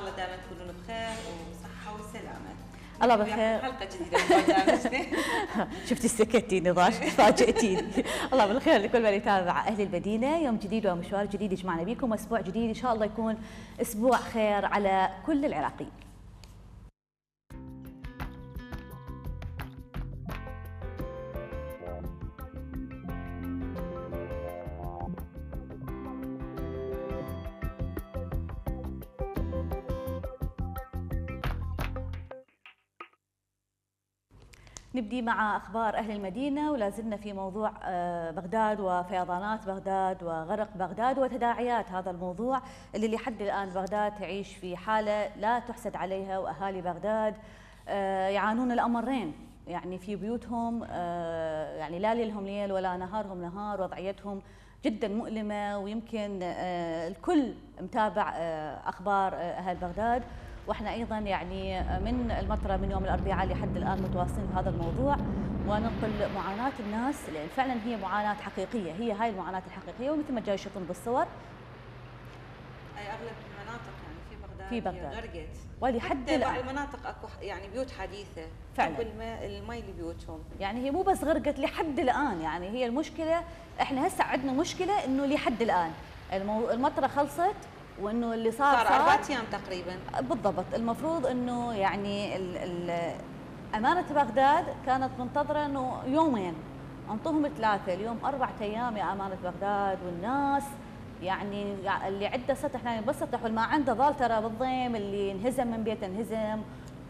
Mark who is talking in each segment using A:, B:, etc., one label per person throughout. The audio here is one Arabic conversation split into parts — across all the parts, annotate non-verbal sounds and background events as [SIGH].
A: الله دائما تكونون بخير وصحة وسلامة.
B: الله بخير.
A: حلقة جديدة من برنامجنا [LAUGHS]
B: شفتي سكتي نضاش [LAUGHS] فاجئتيني. الله بالخير لكل من يتابع أهل المدينة. يوم جديد ومشوار جديد يجمعنا بكم. أسبوع جديد إن شاء الله يكون أسبوع خير على كل العراقيين. نبدي مع أخبار أهل المدينة ولا زلنا في موضوع آه، بغداد وفيضانات بغداد وغرق بغداد وتداعيات هذا الموضوع اللي لحد الآن بغداد تعيش في حالة لا تحسد عليها وأهالي بغداد آه، يعانون الأمرين. يعني في بيوتهم آه، يعني لا ليلهم ليل ولا نهارهم نهار وضعيتهم جدا مؤلمة ويمكن الكل متابع أخبار أهل بغداد. وإحنا أيضا يعني من المطرة من يوم الأربعاء لحد الآن متواصلين بهذا الموضوع وننقل معاناة الناس لأن فعلا هي معاناة حقيقية هي هاي المعاناة الحقيقية ومثل ما جاي يشوفون بالصور
A: أي أغلب المناطق يعني في بغداد
B: في بغداد.
A: غرقت.
B: ولحد
A: الآن. المناطق أكو يعني بيوت حديثة.
B: فعلا.
A: المي لبيوتهم
B: يعني هي مو بس غرقت لحد الآن يعني هي المشكلة إحنا هسه عندنا مشكلة إنه لحد الآن. المطرة خلصت وإنه اللي صار
A: صار أربع أيام تقريبا.
B: بالضبط. المفروض إنه يعني ال ال أمانة بغداد كانت منتظرة إنه يومين. أنطوهم ثلاثة. اليوم أربع أيام يا أمانة بغداد والناس يعني اللي عنده سطح يعني بس سطح واللي ما عنده ظل ترى بالضيم اللي انهزم من بيته انهزم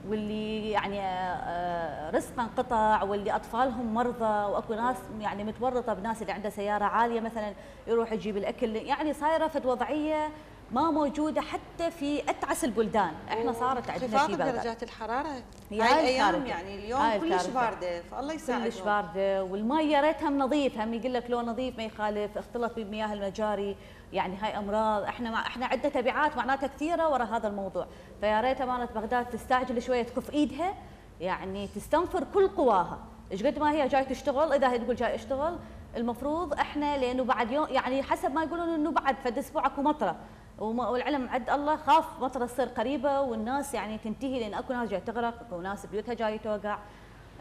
B: واللي يعني آه، رزقه انقطع واللي أطفالهم مرضى وأكو ناس يعني متورطة بناس اللي عنده سيارة عالية مثلا يروح يجيب الأكل. يعني صايرة فد وضعية ما موجودة حتى في أتعس البلدان. إحنا صارت عندنا
A: في بلد درجات الحرارة.
B: هاي الأيام
A: يعني اليوم كلش باردة. فالله يساعدهم.
B: كلش باردة. والمي يا ريت هم نظيف. هم يقول لك لو نظيف ما يخالف. اختلط بمياه المجاري. يعني هاي أمراض. إحنا مع إحنا عندنا تبعات معناتها كثيرة وراء هذا الموضوع. فيا ريت أمانة بغداد تستعجل شوية تكف إيدها. يعني تستنفر كل قواها. إيش قد ما هي جاي تشتغل إذا هي تقول جاي اشتغل المفروض إحنا لأنه بعد يوم يعني حسب ما يقولون إنه بعد فد أسبوع اكو مطره والعلم عد الله خاف مطره تصير قريبة والناس يعني تنتهي لأن أكو ناس جاي تغرق أكو ناس بيوتها جاي توقع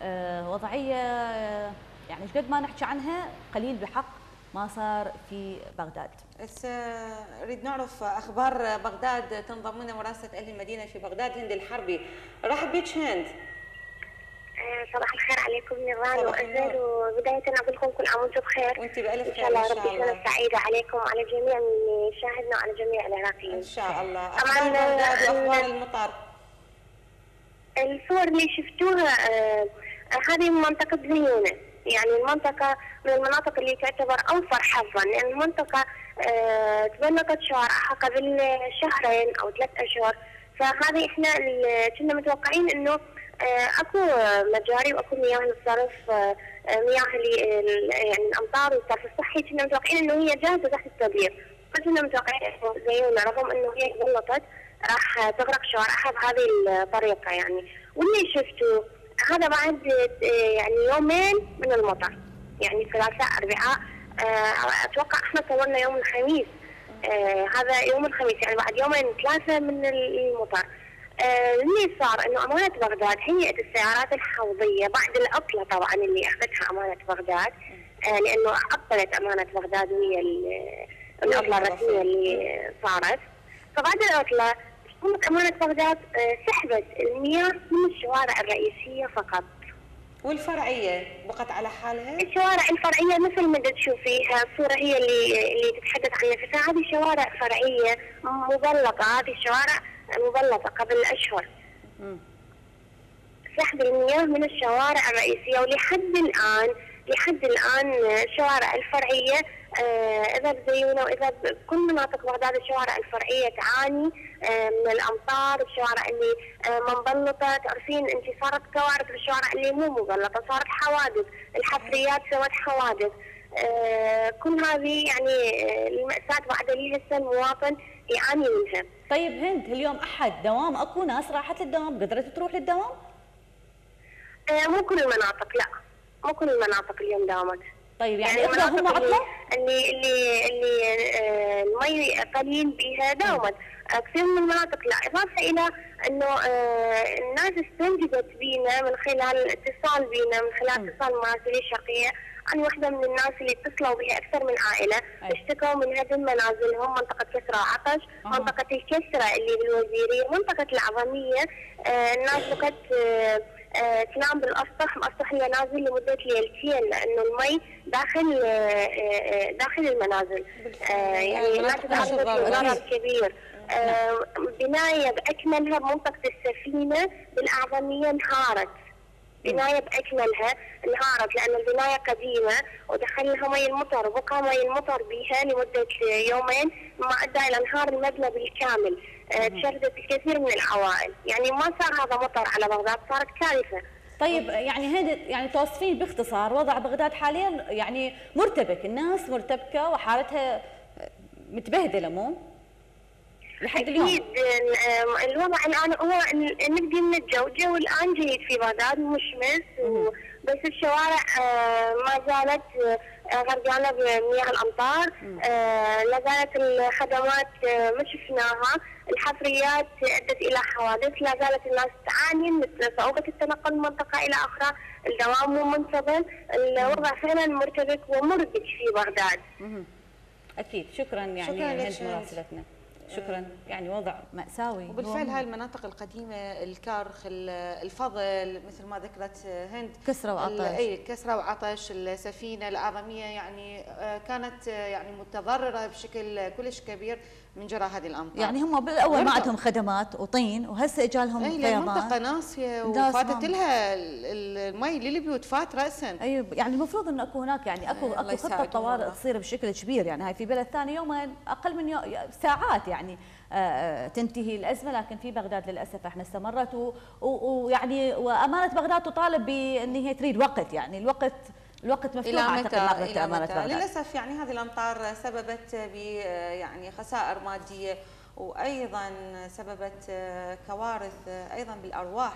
B: أه وضعية أه يعني قد ما نحكي عنها قليل بحق ما صار في بغداد.
A: نريد نعرف أخبار بغداد تنضم لنا مراسله أهل المدينة في بغداد هند الحربي. رحب بك هند.
C: آه، صباح الخير عليكم نيران وأزل وبداية أقول لكم كل عام وأنتم بخير.
A: وأنت بألف خير
C: إن شاء الله ربي سنة سعيدة عليكم وعلى جميع من يشاهدنا وعلى جميع العراقيين.
A: إن شاء الله. أخبار بغداد وأخبار المطر
C: الصور اللي شفتوها آه هذه منطقة زيونة يعني المنطقة من المناطق اللي تعتبر أوفر حظا. لأن المنطقة آه تبلطت شوارعها قبل شهرين أو ثلاث أشهر. فهذه إحنا كنا متوقعين إنه آه، أكو مجاري وأكو مياه للصرف آه، مياه يعني الأمطار والصرف الصحي كنا متوقعين إنه هي جاهزة تحت التدبير بس كنا متوقعين زينا رغم إنه هي غلطت راح تغرق شوارعها بهذه الطريقة يعني. واللي شفته هذا بعد آه، يعني يومين من المطر يعني ثلاثاء اربعاء أتوقع إحنا صورنا يوم الخميس. هذا يوم الخميس يعني بعد يومين ثلاثة من المطر. آه، اللي صار إنه أمانة بغداد هيئه السيارات الحوضية بعد العطله طبعا اللي أخذتها أمانة بغداد. آه، لأنه عطلت أمانة بغداد وهي العطله الرسمية اللي صارت. فبعد العطله حكومه أمانة بغداد آه، سحبت المياه من الشوارع الرئيسية فقط.
A: والفرعية بقت على حالها؟
C: الشوارع الفرعية مثل ما تشوفيها الصورة هي اللي اللي تتحدث عن نفسها هذه شوارع فرعية مغلقة هذه الشوارع مغلقة قبل أشهر سحب المياه من الشوارع الرئيسية ولحد الآن لحد الآن الشوارع الفرعية آه إذا بزيونة وإذا بكل مناطق بغداد الشوارع الفرعية تعاني آه من الأمطار الشوارع اللي آه منبلطة تعرفين أنت صارت كوارث بالشوارع اللي مو مبلطة صارت حوادث. الحفريات سوت حوادث. كل هذه يعني المأساة بعد اللي هسه المواطن يعاني منها
B: طيب هند اليوم أحد دوام أكو ناس راحت للدوام قدرت تروح للدوام؟
C: آه مو كل المناطق لا. مو كل المناطق اليوم داومت
B: طيب يعني اقرا هم عطله؟
C: اللي اللي اللي آه، المي قليل بها داومت كثير من المناطق لا. إضافة إلى إنه آه، الناس استنجدت بينا من خلال الاتصال بينا من خلال اتصال مراسلين الشرقية. عن واحدة من الناس اللي اتصلوا بها أكثر من عائلة
B: أي.
C: اشتكوا من هدم منازلهم منطقة كسرى وعطش
B: أها.
C: منطقة الكسرى اللي بالوزيرية منطقة العظمية آه الناس بقت آه آه تنام بالأسطح مسطح المنازل لمدة ليلتين لأنه المي داخل آه آه داخل المنازل آه يعني تعرضت
A: الشغالة.
C: لضرر. كبير آه بناية بأكملها بمنطقة السفينة بالأعظمية انهارت بناية بأكملها انهارت لأن البناية قديمة ودخلها مي المطر وبقى مي المطر بها لمدة يومين ما أدى إلى انهار المبنى بالكامل آه، تشردت الكثير من العوائل. يعني ما صار هذا مطر على بغداد صارت كارثة.
B: طيب يعني هذا يعني توصفين باختصار وضع بغداد حاليا يعني مرتبك الناس مرتبكة وحالتها متبهدلة مو؟
C: أكيد. الوضع الآن هو نبدي من الجو الجو الآن جيد في بغداد مشمس بس الشوارع آه، ما زالت آه، غرقانة بمياه الأمطار. آه، لا زالت الخدمات ما شفناها. الحفريات أدت إلى حوادث. لا زالت الناس تعاني مثل صعوبة التنقل من منطقة إلى أخرى. الدوام مو منتظم. الوضع فعلا مرتبك ومربك في بغداد.
B: أكيد. شكرا يعني
A: شكراً لك
B: هند. مراسلتنا. شكرا. يعني وضع مأساوي.
A: وبالفعل هاي المناطق القديمة الكرخ ال- الفضل مثل ما ذكرت هند.
B: كسرة وعطش.
A: إي كسرة وعطش السفينة الأعظمية يعني آه، كانت آه، يعني متضررة بشكل كلش كبير. من جراء هذه الأمطار
B: يعني هم بالاول ما. عندهم خدمات وطين وهسه اجى لهم
A: اي المنطقة
B: فيضان
A: ناصية
B: ناس
A: وفاتت لها ال- ال- المي للبيوت فات رأسا
B: أيوه يعني المفروض إنه أكو هناك يعني أكو
A: الله
B: أكو
A: خطة
B: طوارئ. تصير بشكل كبير يعني هاي في بلد ثاني يومين أقل من يو ساعات يعني آه، آه، تنتهي الأزمة لكن في بغداد للأسف إحنا استمرت ويعني وأمانة بغداد تطالب بإن هي تريد وقت يعني الوقت الوقت مفتوح أعتقد
A: متى
B: مرت
A: إلى
B: امانه
A: متى؟
B: بغداد
A: للأسف يعني هذه الأمطار سببت ب يعني خسائر مادية وأيضا سببت كوارث أيضا بالأرواح.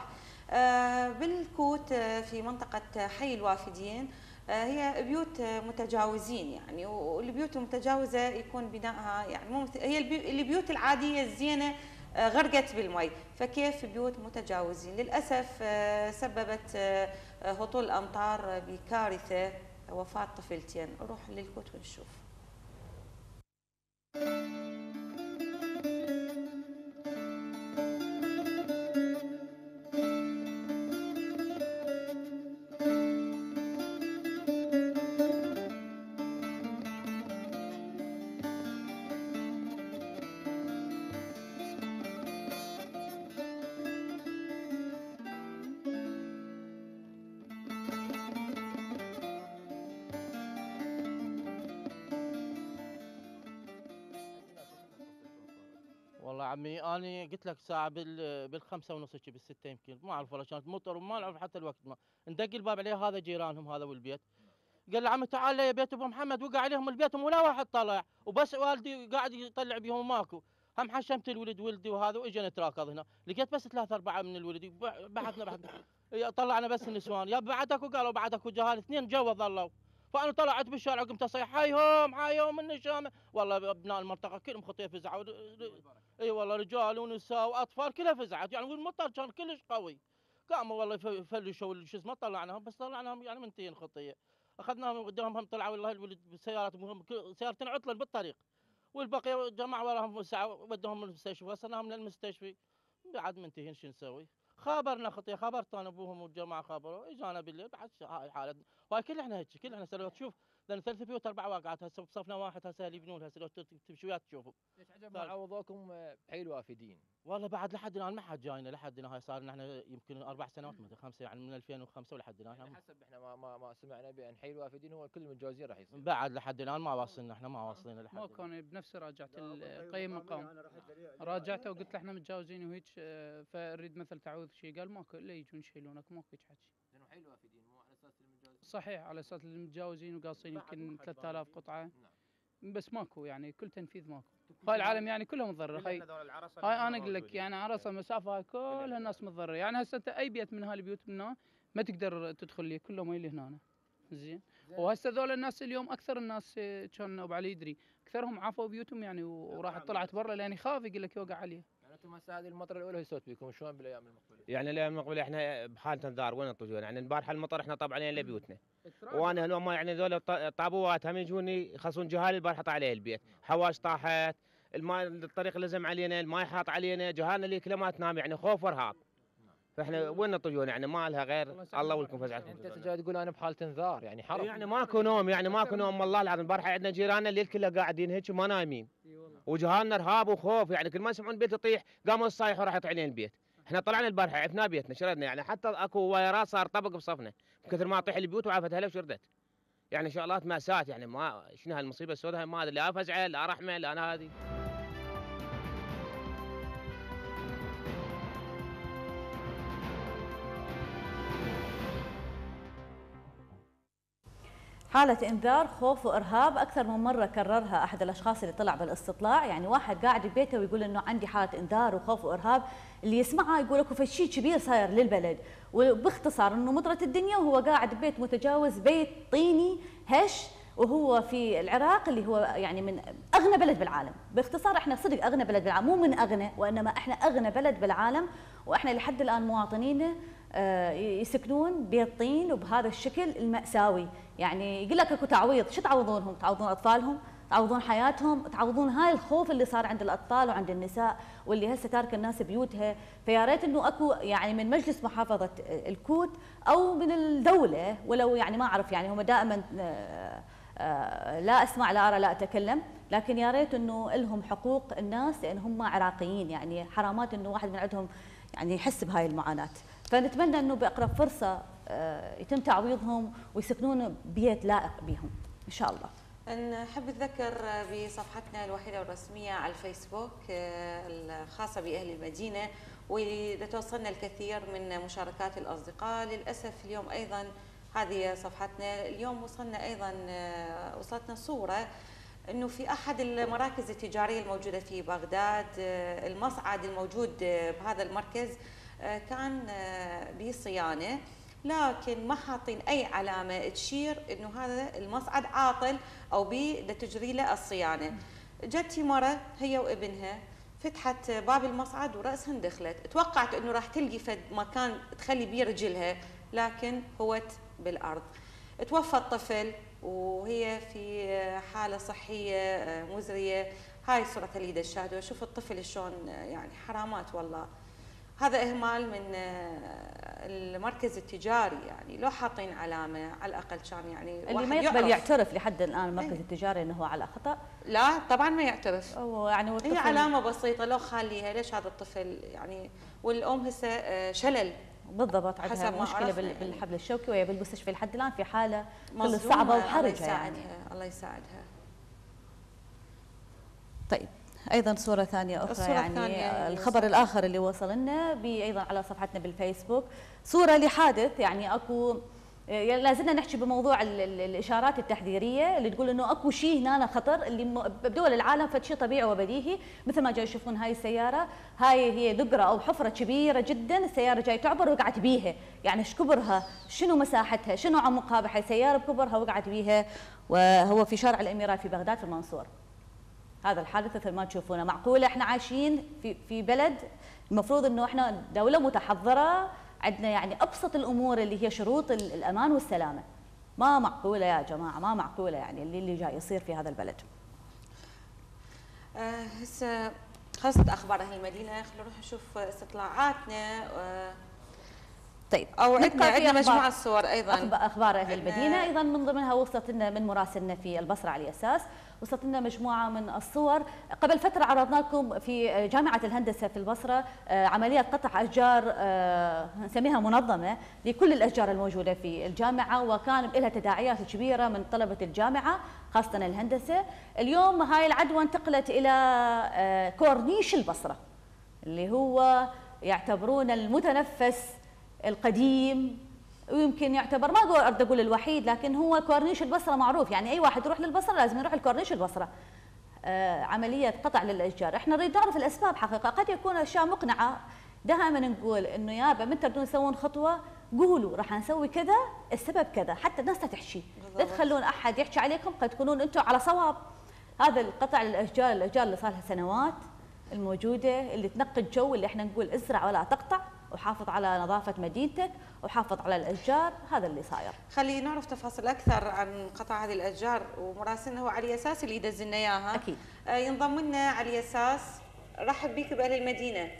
A: آه، بالكوت آه، في منطقة حي الوافدين آه، هي بيوت متجاوزين يعني والبيوت المتجاوزة يكون بنائها يعني مو هي البي- البيوت العادية الزينة آه، غرقت بالمي فكيف بيوت متجاوزين؟ للأسف آه، سببت هطول الأمطار بكارثة وفاة طفلتين. نروح للكوت ونشوف
D: والله عمي أنا قلت لك ساعة بال بالخمسة ونص هيك بالسته يمكن ما أعرف والله كانت مطر وما نعرف حتى الوقت ما ندق الباب عليه هذا جيرانهم هذا والبيت قال له عمي تعال يا بيت أبو محمد وقع عليهم البيت ولا واحد طلع وبس والدي قاعد يطلع بيهم ماكو. هم حشمت الولد ولدي وهذا وإجينا نتراكض هنا. لقيت بس ثلاثة أربعة من الولد بحثنا بحثنا طلعنا بس النسوان يا بعدك وقالوا بعدك وجهال اثنين جوا ظلوا. فأنا طلعت بالشارع وقمت أصيح حيهم حيهم النشامة. والله أبناء المنطقة كلهم خطيه فزعوا. اي والله رجال ونساء وأطفال كلها فزعت. يعني والمطر كان كلش قوي. قاموا والله يف- يفلشوا شو اسمه طلعناهم بس طلعناهم يعني منتهين خطية. أخذناهم قدامهم هم طلعوا والله الولد مهم سيارتين عطلا بالطريق. والبقية جماعة وراهم ساعة ودهم المستشفى وصلناهم للمستشفى. بعد منتهين شو نسوي؟ خابرنا خطيه خبرت أنا ابوهم والجماعة خبروا اجانا بالليل بعد هاي حالة. وهاي كل إحنا هيك كل إحنا سلوات. شوف لأن ثلاث بيوت أربع واقعات هسه بصفنا واحد هسه اللي يبنون هسه لو تمشي وياك تشوفوا؟
E: ليش عجب ما
D: طيب.
E: عوضوكم بحي الوافدين
D: والله بعد لحد الآن ما حد جاينا لحد الان هاي صار لنا إحنا يمكن أربع سنوات مثل خمسه يعني من 2005 ولحد الان
E: يعني حسب إحنا ما ما, ما سمعنا بأن حي الوافدين هو كل المتجاوزين راح يصير.
D: بعد لحد الآن ما واصلنا إحنا ما واصلين لحد
F: ما. كان بنفسي راجعت القيم مقام راجعته وقلت له إحنا متجاوزين وهيك آه، فأريد مثل تعويض شيء قال ماكو الا يجون يشيلونك ماكو هيك حكي
E: لأنه حي الوافدين مو على أساس المتجاوزين
F: صحيح على أساس المتجاوزين وقاصين يمكن
E: واحد
F: 3000
E: باقي.
F: قطعة.
E: نعم.
F: بس ماكو يعني كل تنفيذ ماكو. هاي العالم يعني كلهم متضرر هاي هاي أنا أقول لك يعني عرصه مسافه هاي كل الناس متضررة. يعني هسه أنت أي بيت من هالبيوت منا ما تقدر تدخل لي كله مي هنا زين؟ وهسه ذول الناس اليوم أكثر الناس كان أبو علي يدري. أكثرهم عافوا بيوتهم يعني وراحت طلعت برا لأن يخاف يقول لك يوقع عليه
E: يعني أنتم هسه هذه المطر الأولى هي صوت بكم شلون بالأيام المقبلة؟
G: يعني الأيام المقبلة إحنا بحاله انذار وين الطجون يعني البارحه المطر إحنا طاب علينا لبيوتنا. وأنا ما يعني ذول طابوات هم يجوني يخلصون جهال البارحه طاح عليه البيت. حواش طاحت الماء الطريق لزم علينا الماء حاط علينا جهالنا اللي كلها ما تنام يعني خوف وارهاب فإحنا وين الطجون يعني ما لها غير الله ولكم فزعتكم
E: أنت جاي تقول أنا بحالة انذار يعني حرب
G: يعني ماكو نوم يعني ماكو نوم والله العظيم. البارحه عندنا جيراننا الليل كله قاعدين هيك ما نايمين. وجهالنا ارهاب وخوف يعني كل ما يسمعون بيت يطيح قاموا الصايح وراحت علينا البيت. إحنا طلعنا البارحة عفنا بيتنا شردنا يعني حتى أكو وايرات صار طبق بصفنا كثر ما طيح البيوت وعافت هلا وشردت. يعني شغلات ماساه يعني ما شنو هالمصيبة السوداء ما أدري لا فزعه لا رحمة لا هذه.
B: حالة إنذار خوف وإرهاب أكثر من مرة كررها أحد الأشخاص اللي طلع بالاستطلاع. يعني واحد قاعد ببيته ويقول إنه عندي حالة إنذار وخوف وإرهاب. اللي يسمعها يقول لكم في شيء كبير صاير للبلد. وباختصار إنه مطرة الدنيا وهو قاعد ببيت متجاوز بيت طيني هش وهو في العراق اللي هو يعني من أغنى بلد بالعالم. باختصار إحنا صدق أغنى بلد بالعالم مو من أغنى وإنما إحنا أغنى بلد بالعالم. وإحنا لحد الآن مواطنينا يسكنون بيت طين وبهذا الشكل المأساوي. يعني يقول لك أكو تعويض. شو تعوضونهم؟ تعوضون أطفالهم؟ تعوضون حياتهم؟ تعوضون هاي الخوف اللي صار عند الأطفال وعند النساء واللي هسه تارك الناس بيوتها. فيا ريت إنه أكو يعني من مجلس محافظة الكوت أو من الدولة ولو يعني ما أعرف يعني هم دائما آه، آه، لا أسمع لا أرى لا أتكلم. لكن يا ريت إنه لهم حقوق الناس لأن هم عراقيين. يعني حرامات إنه واحد من عندهم يعني يحس بهاي المعاناة. فنتمنى إنه بأقرب فرصة آه، يتم تعويضهم ويسكنون بيت لائق بهم. إن شاء الله.
A: نحب نذكر بصفحتنا الوحيدة والرسمية على الفيسبوك آه، الخاصة بأهل المدينة واللي توصلنا الكثير من مشاركات الأصدقاء. للأسف اليوم أيضا هذه صفحتنا اليوم وصلنا أيضا آه، وصلتنا صورة أنه في أحد المراكز التجارية الموجودة في بغداد المصعد الموجود بهذا المركز. كان آه، بصيانة لكن ما حاطين أي علامة تشير إنه هذا المصعد عاطل أو بي تجري له الصيانة. جتي مرة هي وابنها فتحت باب المصعد وراسها دخلت. توقعت إنه راح تلقي فد مكان تخلي بيه رجلها لكن هوت بالأرض. توفى الطفل وهي في حالة صحية مزرية. هاي صورة اليد الشاهدة. شوف الطفل شلون يعني حرامات والله. هذا إهمال من آه، المركز التجاري يعني لو حاطين علامة على الأقل كان يعني
B: اللي ما يقبل
A: يعرف.
B: يعترف لحد الآن المركز
A: إيه.
B: التجاري إنه هو على خطأ؟
A: لا طبعا ما يعترف.
B: هو يعني
A: هي
B: والطفل-
A: علامة بسيطة لو خليها ليش هذا الطفل يعني والأم هسه آه، شلل.
B: بالضبط عندها مشكله
A: يعني.
B: بالحبل الشوكي وهي بالمستشفى لحد الآن في حالة كل صعبة
A: الله
B: وحرجة
A: يساعدها
B: يعني
A: الله يساعدها.
B: طيب. أيضا صورة ثانية أخرى
A: الصورة
B: يعني
A: الثانية اللي
B: الخبر. الآخر اللي وصل لنا أيضا على صفحتنا بالفيسبوك. صورة لحادث يعني أكو يعني لازلنا نحكي بموضوع ال- ال- الإشارات التحذيرية اللي تقول إنه أكو شيء هنا خطر اللي بدول العالم فد شيء طبيعي وبديهي. مثل ما جاي يشوفون هاي السيارة هاي هي دقره أو حفرة كبيرة جدا السيارة جاي تعبر وقعت بيها. يعني إيش كبرها؟ شنو مساحتها؟ شنو عمقها بحي سيارة بكبرها وقعت بيها؟ وهو في شارع الاميرات في بغداد في المنصور هذا الحادث مثل ما تشوفونه. معقولة إحنا عايشين في في بلد المفروض إنه إحنا دولة متحضرة عندنا يعني أبسط الأمور اللي هي شروط ال- الأمان والسلامة. ما معقولة يا جماعة ما معقولة يعني اللي اللي جاي يصير في هذا البلد.
A: آه، هسه خلصت أخبار أهل المدينة خلينا نروح نشوف استطلاعاتنا
B: طيب
A: أو عندنا عندنا مجموعة صور
B: أيضا. أخبار
A: أهل
B: المدينة أيضا من ضمنها وصلت لنا من مراسلنا في البصرة على الاساس وصلت لنا مجموعة من الصور. قبل فترة عرضنا لكم في جامعة الهندسة في البصرة آه، عمليه قطع أشجار آه، نسميها منظمة لكل الأشجار الموجودة في الجامعة وكان لها تداعيات كبيرة من طلبة الجامعة خاصة الهندسة. اليوم هاي العدوى انتقلت إلى آه، كورنيش البصرة اللي هو يعتبرون المتنفس القديم ويمكن يعتبر ما أقول أرد أقول الوحيد لكن هو كورنيش البصرة معروف. يعني أي واحد يروح للبصرة لازم يروح لكورنيش البصرة. آه عملية قطع للإشجار. إحنا نريد نعرف الأسباب حقيقة. قد يكون أشياء مقنعة. دائما نقول إنه يابا من تردون تسوون خطوة؟ قولوا راح نسوي كذا السبب كذا. حتى الناس لا تحشي. لا. تخلون أحد يحكي عليكم. قد تكونون أنتم على صواب. هذا القطع الاشجار الإشجار اللي صار لها سنوات الموجودة اللي تنقي الجو اللي إحنا نقول أزرع ولا تقطع. وحافظ على نظافة مدينتك وحافظ على الأشجار هذا اللي صاير.
A: خلينا نعرف تفاصيل أكثر عن قطع هذه الأشجار ومراسلنا هو علي أساس اللي يدز لنا إياها.
B: أكيد.
A: آه، ينضم لنا علي أساس رحب بك بأهل المدينة.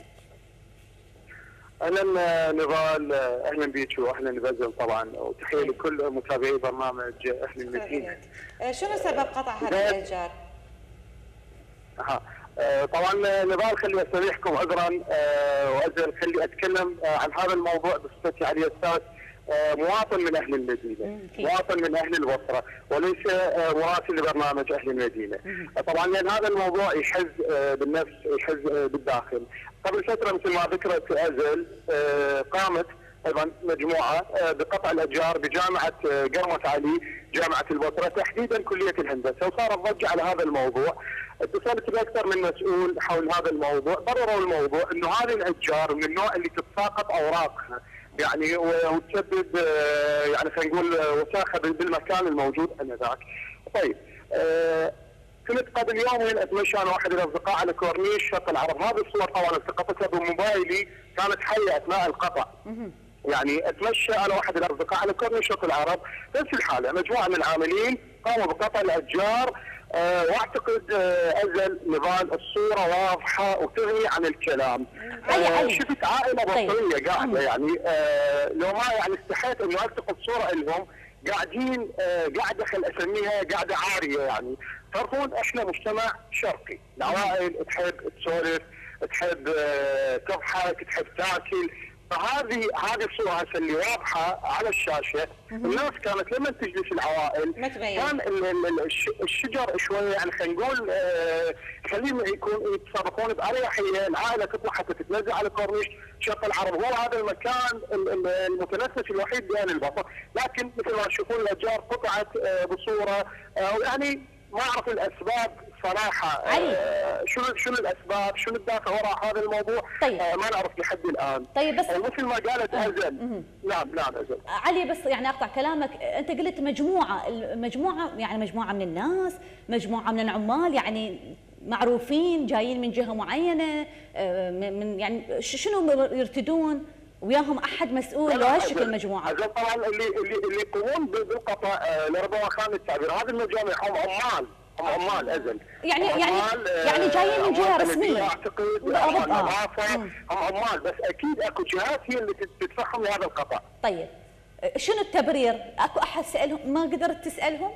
H: أهلا نضال أهلا بيك واهلا بزل طبعا. وتحية لكل متابعي برنامج أهل المدينة.
A: آه، شنو سبب قطع هذه الأشجار؟
H: ها آه، طبعا نضال خلي استريحكم عذرا آه، وأجل خلي أتكلم آه، عن هذا الموضوع بصفتي علي أستاذ آه، مواطن من أهل
B: المدينة،.
H: مواطن من أهل البصره وليس آه، مراسل لبرنامج أهل المدينة. آه، طبعا لأن هذا الموضوع يحز آه، بالنفس يحز آه، بالداخل. قبل فترة مثل ما ذكرت أزل آه، قامت أيضا مجموعة آه، بقطع الأشجار بجامعة آه، قرمة علي جامعة البصرة تحديدا كلية الهندسة. وصارت ضجه على هذا الموضوع. اتصلت باكثر من مسؤول حول هذا الموضوع. برروا الموضوع إنه هذه الأشجار من النوع اللي تتساقط أوراقها. يعني وتسبب آه، يعني خلينا نقول وساخة بال- بالمكان الموجود آنذاك. طيب كنت قبل يومين أتمشى أنا وأحد الأصدقاء على كورنيش شط العرب، هذه الصور طبعا التقطتها بموبايلي كانت حية أثناء القطع. يعني أتمشى أنا واحد الأصدقاء على كورنيش شط العرب نفس الحاله مجموعة من العاملين قاموا بقطع الأشجار آه وأعتقد آه أزل نضال الصورة واضحة وتغني عن الكلام. آه
B: علي.
H: شفت عائلة
B: طيب.
H: بصرية قاعدة
B: مم.
H: يعني آه لو ما يعني استحيت إنه ألتقط صورة لهم قاعدين آه قاعدة خل أسميها قاعدة عارية يعني تعرفون إحنا مجتمع شرقي العوائل تحب تسولف تحب آه تضحك تحب تاكل فهذه هذه الصورة اللي واضحة على الشاشة. الناس كانت لما تجلس العوائل. كان ال- ال- ال- الش- الشجر شوية يعني خلينا نقول آه، خليهم يكون يتصرفون بأريحية. العائلة تطلع حتى تتنزل على كورنيش شط العرب. هو هذا المكان ال- ال- المتنفس الوحيد بين البصر. لكن مثل ما تشوفون الأشجار قطعت آه، بصورة آه، يعني ما أعرف الأسباب صراحة
B: علي.
H: آه، شنو شنو الأسباب؟ شنو الدافع وراء هذا الموضوع؟
B: طيب.
H: آه، ما نعرف لحد الآن.
B: طيب بس
H: مثل ما قالت. ازل. نعم نعم أزل.
B: علي بس يعني أقطع كلامك. أنت قلت مجموعة المجموعه يعني مجموعة من الناس مجموعة من العمال يعني معروفين جايين من جهة معينة آه، من يعني شنو يرتدون؟ وياهم أحد مسؤول لو هالشكل مجموعه
H: طبعا اللي اللي اللي يقومون بالقطع لربما خان التعبير. هذه المجامع هم عمال. عمال أزل.
B: يعني- يعني-
H: آه،
B: يعني جايين من جهة
H: عمال
B: رسمية.
H: اعتقد
B: بالضبط،
H: عمال. نظافة
B: مم.
H: هم عمال. بس أكيد أكو جهات هي اللي تدفعهم لهذا القطع
B: طيب. شنو التبرير؟ أكو أحد سألهم؟ ما قدرت تسألهم؟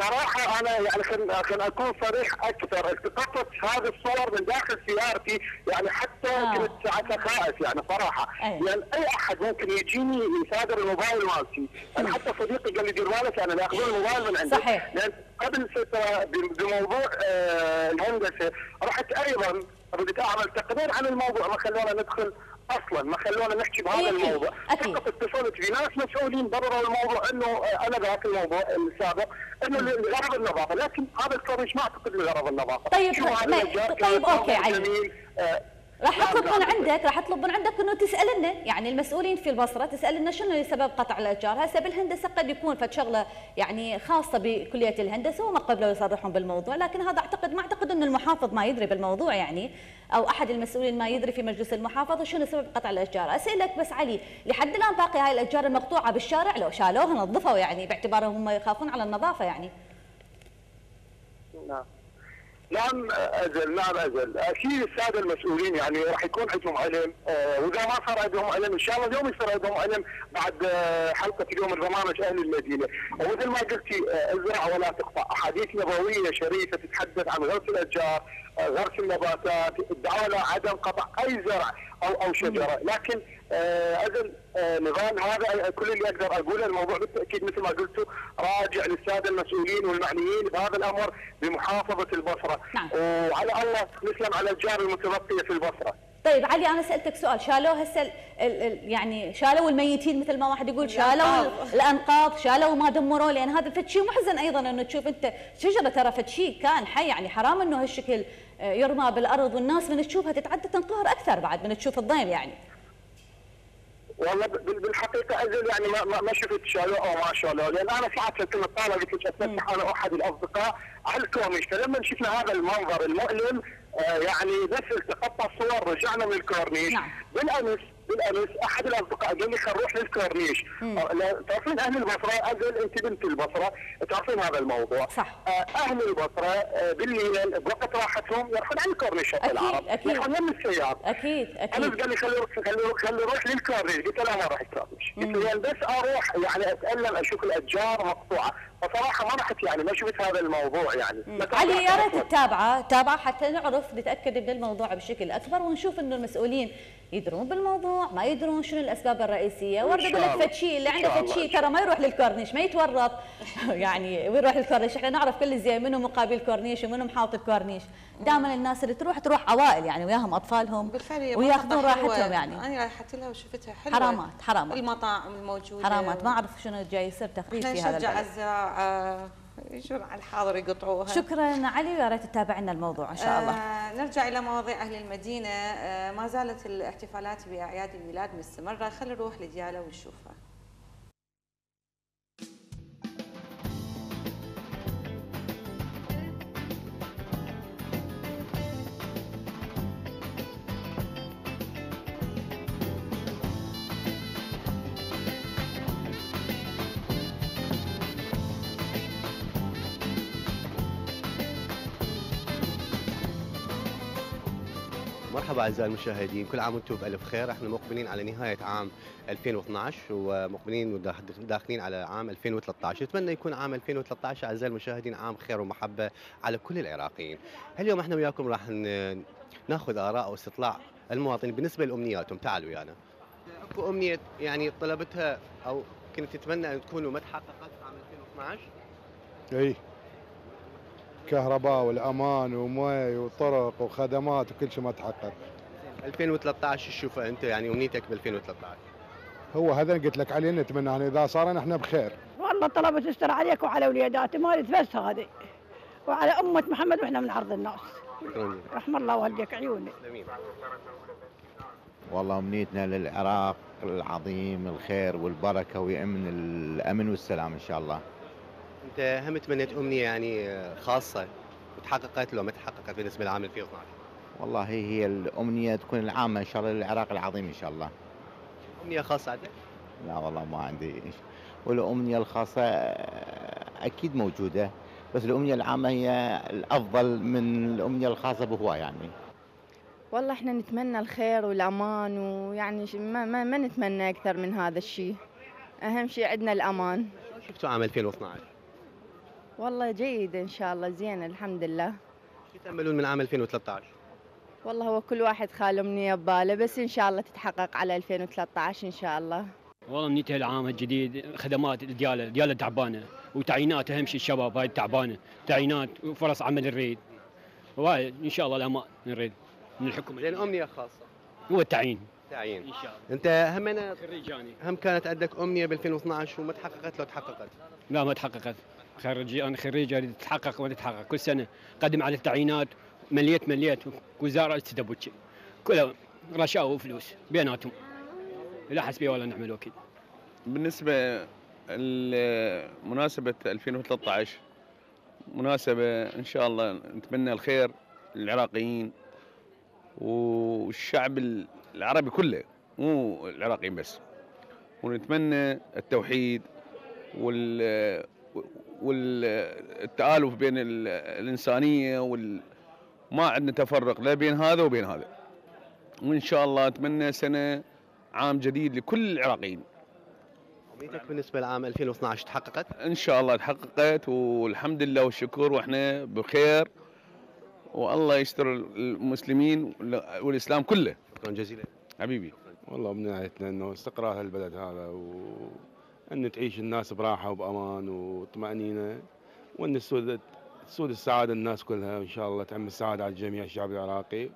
H: صراحة أنا يعني خل خل أكون صريح أكثر التقطت هذه الصور من داخل سيارتي يعني حتى
B: آه.
H: كنت ساعتها خائف يعني صراحة
B: أي.
H: لأن أي أحد ممكن يجيني يصادر الموبايل مالتي أنا حتى صديقي قال لي دير بالك أنا ياخذون الموبايل من عندي
B: صحيح.
H: لأن قبل فترة بموضوع آه الهندسة رحت أيضا بديت أعمل تقرير عن الموضوع ما خلونا ندخل أصلا ما خلونا نحكي بهذا الموضوع.
B: أكيد.
H: فقط اتصلت بناس مسؤولين برروا الموضوع إنه آه، أنا ذاك الموضوع السابق إنه لغرض النظافة لكن هذا الكورنيش ما أعتقد لغرض النظافة.
B: طيب، ما- طيب،
H: موضوع
B: علي.
H: آه،
B: راح
H: أطلب.
B: من عندك راح أطلب من عندك إنه تسال لنا يعني المسؤولين في البصرة تسال لنا شنو سبب قطع الاشجار هسه بالهندسة قد يكون فد شغلة يعني خاصة بكلية الهندسة وما قبلوا يصرحون بالموضوع لكن هذا أعتقد ما أعتقد ان المحافظ ما يدري بالموضوع يعني أو أحد المسؤولين ما يدري في مجلس المحافظة شنو سبب قطع الاشجار اسالك بس علي لحد الآن باقي هاي الاشجار المقطوعة بالشارع؟ لو شالوها نظفوا يعني باعتبارهم هم يخافون على النظافة يعني.
H: نعم. نعم أجل نعم أجل أكيد السادة المسؤولين يعني راح يكون عندهم علم آه، وإذا ما صار عندهم علم إن شاء الله اليوم يصير عندهم علم بعد آه، حلقة اليوم البرنامج أهل المدينة. ومثل ما قلتي آه، ازرع ولا تقطع. أحاديث نبوية شريفة تتحدث عن غرس الأشجار آه، غرس النباتات الدعوه إلى عدم قطع أي زرع أو أو شجرة. لكن أجل آه، نظام هذا كل اللي أقدر أقوله الموضوع بالتأكيد مثل ما قلتوا راجع للسادة المسؤولين والمعنيين بهذا الأمر بمحافظة البصرة.
B: نعم.
H: وعلى الله نسلم على الجار المتبقيه في البصرة.
B: طيب علي أنا سألتك سؤال. شالوا هسه ال- ال- ال- يعني شالوا الميتين مثل ما واحد يقول شالوا
A: الأنقاض
B: شالوا ما دمروا لأن هذا فد شيء محزن أيضا إنه تشوف أنت شجرة ترى فد شيء كان حي. يعني حرام إنه هالشكل آه، يرمى بالأرض والناس من تشوفها تتعدى تنقهر أكثر بعد من تشوف الضيم يعني.
H: والله بال- بالحقيقة أجل يعني ما ما, شفت شالوه أو ما شالوه. لأن أنا ساعات كنت طالع قلت لك اتفتح أنا واحد الأصدقاء على الكورنيش فلما شفنا هذا المنظر المؤلم آه يعني بس التقطنا الصور رجعنا من الكورنيش.
B: نعم.
H: بالأمس بالامس أحد الأصدقاء قال لي خل نروح للكورنيش. لا، تعرفين أهل البصرة؟ أجل أنت بنت البصرة تعرفين هذا الموضوع.
B: صح.
H: آه، أهل البصرة آه، بالليل بوقت راحتهم يروحون على الكورنيش شط
B: أكيد،
H: العرب
B: أكيد.
H: يروحون من السيارة.
B: أكيد
H: أنا
B: أكيد
H: قال لي خلي خلي خلي روح للكورنيش. قلت له ما راح الكورنيش. قلت له يعني بس أروح يعني أتألم أشوف الأشجار مقطوعة. فصراحة ما رحت يعني ما شفت هذا الموضوع يعني.
B: علي يا ريت تتابعه تابعه حتى نعرف نتأكد من الموضوع بشكل أكبر ونشوف إنه المسؤولين يدرون بالموضوع ما يدرون شنو الأسباب الرئيسية. ورد
H: إن أقول
B: لك شيء اللي عنده. شيء ترى ما يروح للكورنيش ما يتورط. [LAUGHS] يعني وين يروح للكورنيش؟ إحنا نعرف كل زين منو مقابل الكورنيش ومنو محاوط الكورنيش. دائما الناس اللي تروح تروح عوائل يعني وياهم
A: أطفالهم
B: وياخذون. راحتهم يعني.
A: أنا رايحت لها وشفتها حلوة.
B: حرامات حرامات.
A: المطاعم الموجودة.
B: حرامات. ما أعرف شنو جاي يصير تخريب
A: إحنا
B: في هذا
A: نشجع الزراعه يجون على الحاضر يقطعوها؟
B: شكرا علي ويا ريت تتابعنا الموضوع إن شاء الله.
A: آه نرجع إلى مواضيع أهل المدينة. آه ما زالت الاحتفالات بأعياد الميلاد مستمرة. خلينا نروح لدياله ونشوفها.
I: مرحبا أعزائي المشاهدين كل عام وأنتم بألف خير. إحنا مقبلين على نهاية عام 2012 ومقبلين وداخ- داخلين على عام 2013 نتمنى يكون عام 2013 أعزائي المشاهدين عام خير ومحبة على كل العراقيين. اليوم إحنا وياكم راح نأخذ آراء أو استطلاع المواطنين بالنسبة لأمنياتهم. تعالوا ويانا. أكو أمنية يعني طلبتها أو كنت تتمنى أن تكون وما تحققت عام 2012
J: إي. كهرباء والأمان ومي وطرق وخدمات وكل شيء ما تحقق.
I: 2013 شوف أنت يعني أمنيتك ب 2013
J: هو هذا اللي قلت لك عليه نتمنى يعني إذا صار إحنا بخير.
K: والله طلبت تستر عليك وعلى وليداتي ما بس هذه. وعلى أمة محمد وإحنا من عرض الناس. رحم الله والديك عيوني.
L: والله أمنيتنا للعراق العظيم الخير والبركة ويأمن الأمن والسلام إن شاء الله.
I: أنت هم تمنيت أمنية يعني خاصة وتحققت لو ما تحققت بالنسبة لعام 2012
L: والله هي الأمنية تكون العامة إن شاء الله للعراق العظيم إن شاء الله.
I: أمنية خاصة عندك؟
L: لا والله ما عندي والأمنية الخاصة أكيد موجودة بس الأمنية العامة هي الأفضل من الأمنية الخاصة بهواي يعني.
M: والله إحنا نتمنى الخير والأمان ويعني ما, ما, ما نتمنى أكثر من هذا الشيء. أهم شيء عندنا الأمان.
I: شفتوا عام 2012
M: والله جيد إن شاء الله زين الحمد لله.
I: شو تاملون من عام 2013
M: والله هو كل واحد خاله امنيه بباله بس إن شاء الله تتحقق على 2013 إن شاء الله.
N: والله امنيته العام الجديد خدمات دياله دياله تعبانة وتعيينات أهم شيء الشباب هاي تعبانة تعيينات وفرص عمل نريد وهاي إن شاء الله الامان نريد من الحكومة
I: لأن أمنية خاصة.
N: هو التعيين.
I: تعيين.
N: إن شاء الله.
I: أنت هم أنا
N: خريجاني
I: هم كانت عندك أمنية ب 2012 وما تحققت لو تحققت؟
N: لا ما تحققت. خريج أنا خريج أريد تتحقق ولا تتحقق كل سنة قدم على التعيينات مليت مليت وزارة تدبج كلها رشاوى وفلوس بيناتهم. لا حسبي ولا نعم الوكيل
O: بالنسبة لمناسبة 2013 مناسبة إن شاء الله نتمنى الخير للعراقيين والشعب العربي كله مو العراقيين بس. ونتمنى التوحيد وال والتآلف بين ال- الإنسانية وال ما عندنا تفرق لا بين هذا وبين هذا. وإن شاء الله أتمنى سنة عام جديد لكل العراقيين.
I: امنيتك بالنسبة لعام 2012 تحققت؟
O: إن شاء الله تحققت والحمد لله والشكر وإحنا بخير. والله يستر المسلمين والإسلام كله.
I: شكرا جزيلا.
O: حبيبي.
J: والله امنيتنا إنه استقرار هالبلد هذا وان تعيش الناس براحة وبأمان وطمأنينة وأن تسود تسود السعادة الناس كلها وان شاء الله تعم السعادة على جميع الشعب العراقي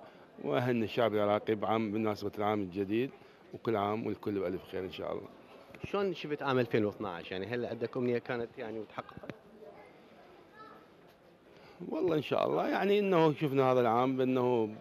J: واهلنا الشعب العراقي بعام بمناسبه العام الجديد وكل عام والكل بألف خير إن شاء الله.
I: شلون شفت عام 2012 يعني هل عندك أمنية كانت يعني وتحققت
J: والله إن شاء الله يعني إنه شفنا هذا العام بأنه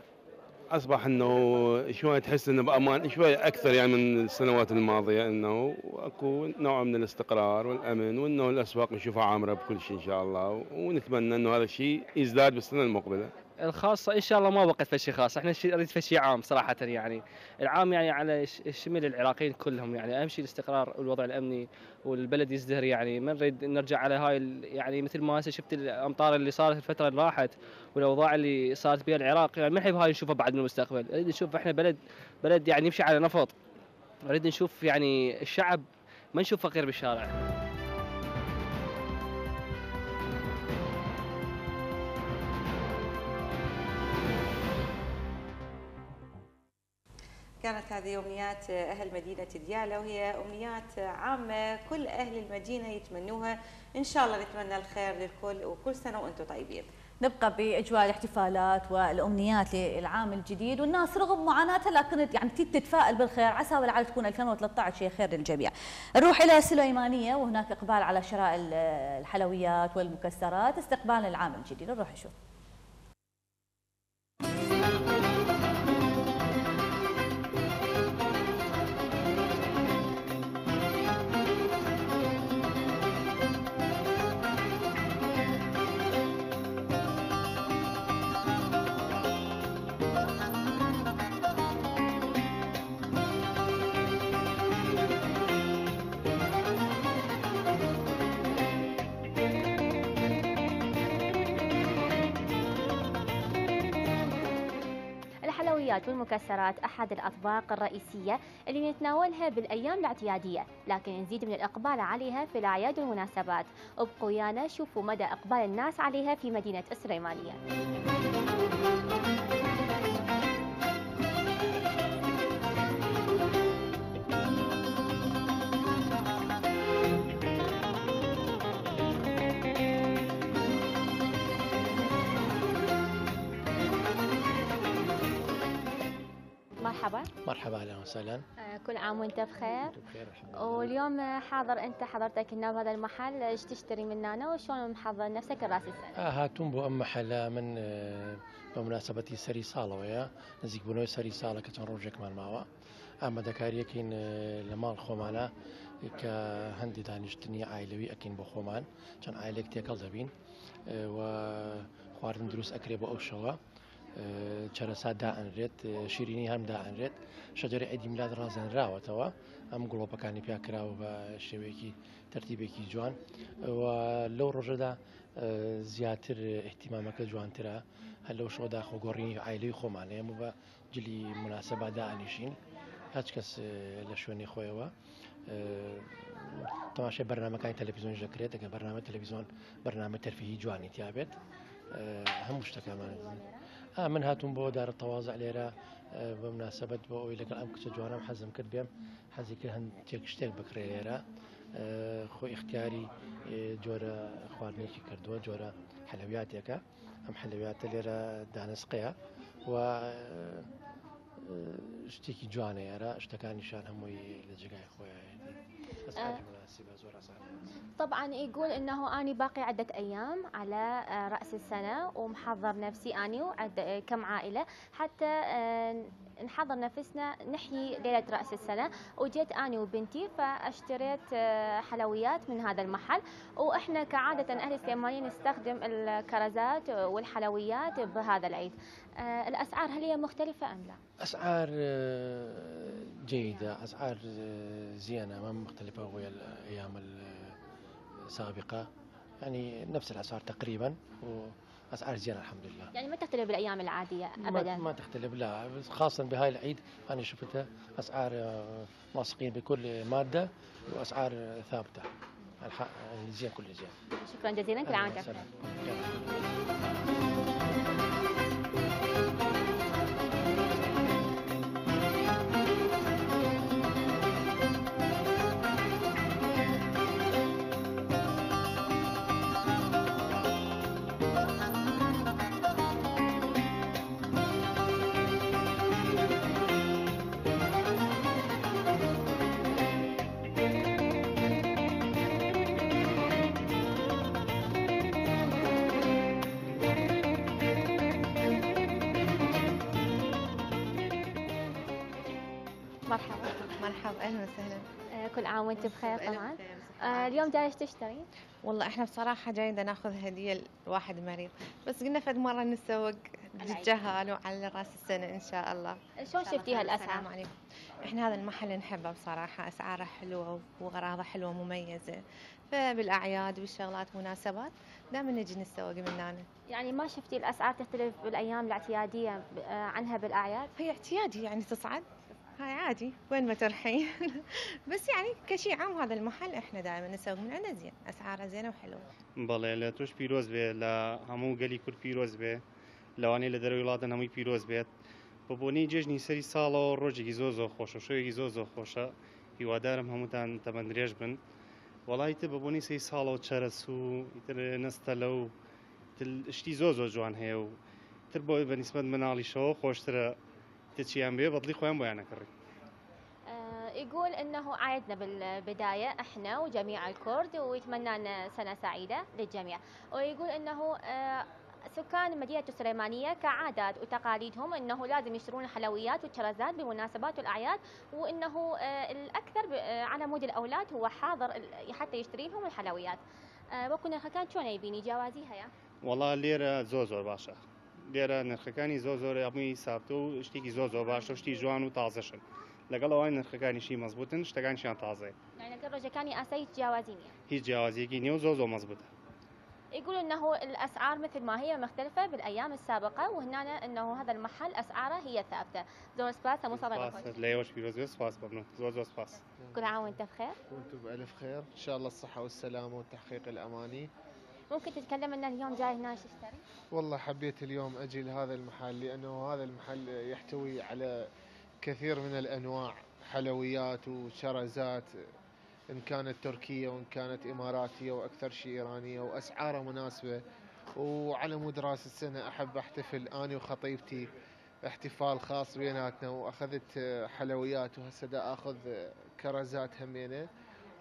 J: أصبح إنه شوي تحس إنه بأمان شوي أكثر يعني من السنوات الماضية إنه اكو نوع من الاستقرار والأمن وإنه الأسواق نشوفها عامرة بكل شيء إن شاء الله ونتمنى إنه هذا الشيء يزداد بالسنة المقبلة.
P: الخاصة إن شاء الله ما بقت فشي خاص، إحنا نريد فشي عام صراحة يعني، العام يعني على شمل العراقيين كلهم يعني. أهم شيء الاستقرار والوضع الأمني والبلد يزدهر يعني. ما نريد نرجع على هاي يعني مثل ما هسه شفت الأمطار اللي صارت الفترة اللي راحت والأوضاع اللي صارت بها العراق. يعني ما نحب هاي نشوفها بعد من المستقبل، نريد نشوف إحنا بلد بلد يعني يمشي على نفط، نريد نشوف يعني الشعب ما نشوف فقير بالشارع.
A: كانت هذه أمنيات أهل مدينة ديالى وهي أمنيات عامة. كل أهل المدينة يتمنوها. إن شاء الله نتمنى الخير للكل وكل سنة وأنتم طيبين.
B: نبقى بأجواء الاحتفالات والأمنيات للعام الجديد والناس رغم معاناتها لكن يعني تتفائل بالخير. عسى ولعل تكون 2013 هي خير للجميع. نروح إلى سليمانية وهناك إقبال على شراء الحلويات والمكسرات. استقبال العام الجديد. نروح نشوف.
Q: الحلويات والمكسرات أحد الأطباق الرئيسية اللي نتناولها بالأيام الاعتيادية لكن نزيد من الإقبال عليها في الأعياد والمناسبات. أبقوا ويانا شوفوا مدى إقبال الناس عليها في مدينة السليمانية مرحبا
R: أهلا وسهلا.
Q: آه، كل عام وأنت بخير.
R: بخير الحمد لله.
Q: واليوم حاضر أنت حضرتك هنا بهذا المحل. إيش تشتري مننا وشلون محضر نفسك لراس السنة؟
R: آه هاتون بو أم حلا من آه، بمناسبة سري صالة ويا. نزيك بنوي سري صالة كتن روجك مال ماوا. أما دكاري كين آه، لمال خومانا كهندي أكين بو خومان. كان عائلك تيكل دبين. آه، و خواردن دروس اكري بو اوشوا چرەسا دائنرێت شیرینی هەم دائنرێت شەجەری ئەدی میلاد ڕازان راوەتەوە ئەم گڵۆپەکانی پیا کراوە بە شێوەیەکی تەرتیبێکی جوان. لەو ڕۆژەدا زیاتر احتیمامەکە جوانترە. هەر لەو شۆدا خۆگۆڕینی ئایلەی خۆمانەیە بە جلی مناسبە دائنیشین هەچ کەس لە شوێنی خۆیەوە. تەماشای بەرنمەکانی تەلەڤیزیۆن دەکرێت ئەگە بەرنامە تەلەڤیزیۆن بەرنامە تەرفیهی جوانی تیابێت هەموو شتەکەمان آه من هاتون بۆ دارە تەواازع لێرە بە مناسبەت بۆ ئەوی لەگەڵ ئەم کچە جوانم حەزم کرد بێم. حەزی کرد هەندێک شتێک بکرێ لێرە. خۆی اختیاری جۆرە خواردنێکی کردووە جۆرە حەلەویاتێکە. ئەم حەلەویاتە لێرە دانسقەیە و شتێکی جوانە ێرە شتەکانیشان هەمووی لە جگای خۆیان ئاسان
Q: طبعا يقول إنه أني باقي عدة أيام على آه، رأس السنة ومحضر نفسي أني وعد آه، كم عائلة. حتى آه، نحضر نفسنا نحيي ليلة رأس السنة. وجيت أني وبنتي فاشتريت حلويات من هذا المحل. وإحنا كعادة أهل السليمانيه نستخدم الكرزات والحلويات بهذا العيد. آه، الأسعار هل هي مختلفة أم لا؟
R: أسعار آه، جيدة. أسعار آه، زينة ما مختلفة ويا الأيام السابقة. يعني نفس الأسعار تقريبا وأسعار زينة الحمد لله.
Q: يعني ما تختلف بالأيام العادية
R: ما,
Q: ابدا؟
R: ما تختلف لا. خاصة بهاي العيد أنا شفتها أسعار واثقين بكل مادة وأسعار ثابتة. الح- يعني زين كل زين.
Q: شكرا جزيلا كل عام وانت
R: أهلاً
Q: بخير كل عام وانت بخير طبعا. آه اليوم جاي إيش تشتري؟
S: والله إحنا بصراحة جايين نأخذ هدية لواحد مريض. بس قلنا فد مرة نسوق للجهال وعلى رأس السنة إن شاء الله.
Q: شلون شفتيها الاسعار؟
S: السلام عليكم. إحنا هذا المحل نحبه بصراحة أسعاره حلوة واغراضه حلوة مميزة. فبالأعياد بالشغلات مناسبات دائما نجي نسوق من هنا.
Q: يعني ما شفتي الأسعار تختلف بالأيام الاعتيادية آه، عنها بالأعياد؟
S: هي اعتيادي يعني تصعد؟ هاي عادي وين ما تروحين [LAUGHS] بس يعني كشي عام هذا المحل إحنا دائما نسوق من عنده زين أسعاره زينة وحلوة.
T: بەڵێ لە تۆش پیرۆز بێ لە هەموو گەلی کورد پیرۆز بێ لەوانەیە لە دەروی وڵاتن هەمووی پیرۆز بێت بە بۆنی جێژنی سەری ساڵەوە ڕۆژێکی زۆ زۆر خۆشە شوێکی زۆ زۆر خۆشە هیوادارم هەمووتان تەمەندرێژ بن. تر بە بۆنی سەی ساڵەوە چەرەس و ئیتر نستە لەو شتی زۆ زۆر جوان هەیە و تر بۆ بەنیسبەت مناڵیشەوە خۆشترە تچیان بێ بەدڵی خۆیان بۆیان نەکڕی
Q: آه، يقول إنه عايدنا بالبداية إحنا وجميع الكرد ويتمنى لنا سنة سعيدة للجميع. ويقول إنه آه، سكان مدينة السليمانية كعادات وتقاليدهم إنه لازم يشترون الحلويات والشرزات بالمناسبات والاعياد وإنه آه، آه، على مود الأولاد هو حاضر حتى يشتري لهم الحلويات وكنا خكان شلون يبيني جوازيها يا
T: وڵا لێرە زۆ زۆر باشە لێرە نرخەکانی زۆ زۆر هەمووی سابتە و شتێکی زۆ زۆر باشە شتی جوان و تازەشن. لەگەڵ ئەوەی نرخەکانیشی مەزبوتن شتەکانشیان تازێ
Q: قبل رجع كان اساي جوازيني
T: هیچ جیاوازیەکی نییە و زۆ زۆر مەزبوتە.
Q: يقول انه الاسعار مثل ما هي مختلفه بالايام السابقه وهنا انه هذا المحل أسعاره هي ثابته زور سباس
T: سپاس لە ئێوەش پیرۆز بێ سپاس بەمن زۆر زۆر سپاس.
Q: كل عام وانت بخير
U: وأنتم بألف خير. إن شاء الله الصحة والسلامة وتحقيق الأماني.
Q: ممكن تتكلم إن اليوم جاي هنا تشتري؟
U: والله حبيت اليوم أجي لهذا المحل لأنه هذا المحل يحتوي على كثير من الأنواع حلويات وشرزات إن كانت تركية وإن كانت إماراتية وأكثر شيء إيرانية وأسعارها مناسبة. وعلى مود راس السنة أحب أحتفل أنا وخطيبتي احتفال خاص بيناتنا وأخذت حلويات وهسه دا أخذ كرزات همينة.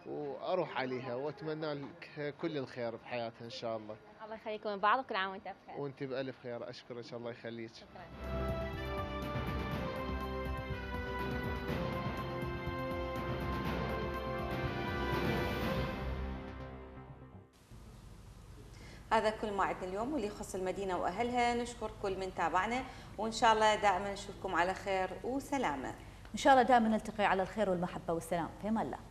U: وأروح عليها وأتمنى لك كل الخير بحياتها إن شاء الله.
Q: الله يخليكم من بعض وكل عام وانت بخير.
U: وأنت بألف خير. أشكرك الله يخليك.
A: هذا كل ما عندنا اليوم واللي يخص المدينة وأهلها. نشكر كل من تابعنا وإن شاء الله دائما نشوفكم على خير وسلامة.
B: إن شاء الله دائما نلتقي على الخير والمحبة والسلام. في أمان الله.